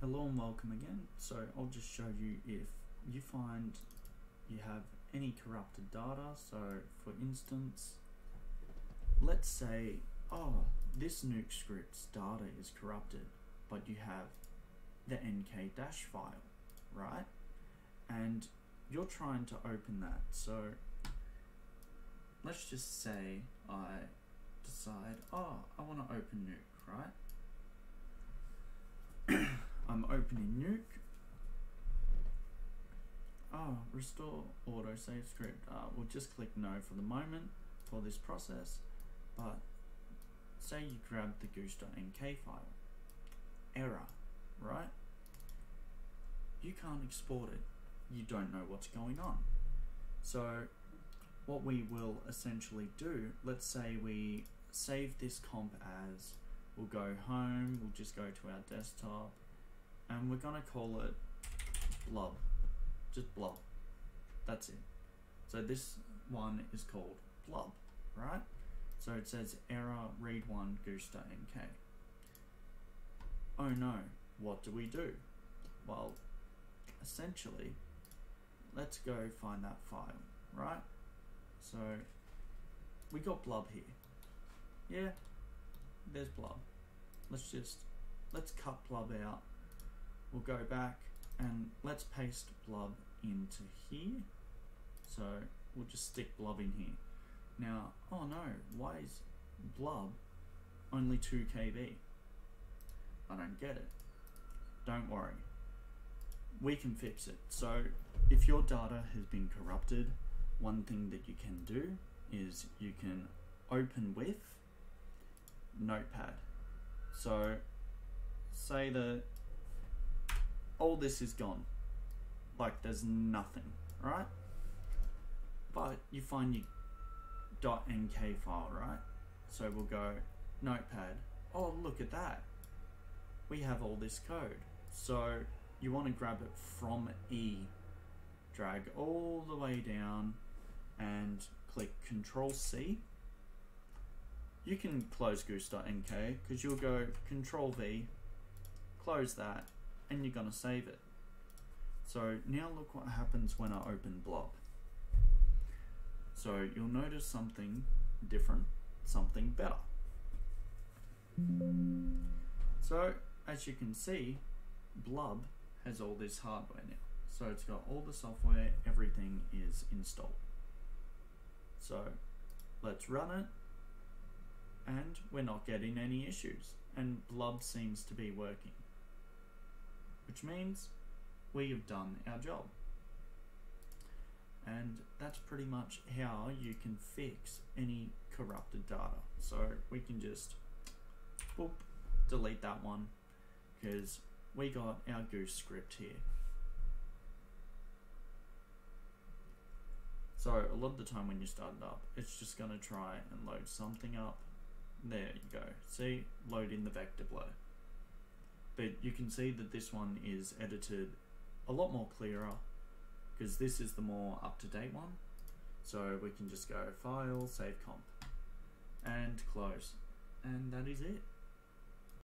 Hello and welcome again. So I'll just show you if you find you have any corrupted data. So for instance, let's say, oh, this nuke script's data is corrupted, but you have the nk dash file, right? And you're trying to open that. So let's just say I decide, oh, I want to open nuke, right? I'm opening nuke. Oh, restore autosave script. Uh, we'll just click no for the moment for this process. But say you grab the goose.nk file. Error, right? You can't export it. You don't know what's going on. So what we will essentially do, let's say we save this comp as, we'll go home, we'll just go to our desktop, and we're gonna call it blob. Just blob. That's it. So this one is called blob right? So it says error read one goose.nk oh no what do we do? Well essentially let's go find that file right? So we got blob here. Yeah there's blob. let's just let's cut blob out we'll go back and let's paste blob into here. So we'll just stick blob in here. Now, oh no, why is blob only 2 KB? I don't get it. Don't worry. We can fix it. So if your data has been corrupted, one thing that you can do is you can open with notepad. So say that all this is gone. Like there's nothing, right? But you find your .nk file, right? So we'll go notepad. Oh, look at that. We have all this code. So you want to grab it from E, drag all the way down and click Control C. You can close goose.nk because you'll go Control V, close that, and you're going to save it. So now look what happens when I open blob. So you'll notice something different, something better. So as you can see, Blub has all this hardware now. So it's got all the software, everything is installed. So let's run it and we're not getting any issues and Blub seems to be working which means we have done our job. And that's pretty much how you can fix any corrupted data. So we can just boop, delete that one because we got our goose script here. So a lot of the time when you start it up, it's just going to try and load something up. There you go. See, load in the vector blur but you can see that this one is edited a lot more clearer because this is the more up-to-date one. So we can just go file save comp and close. And that is it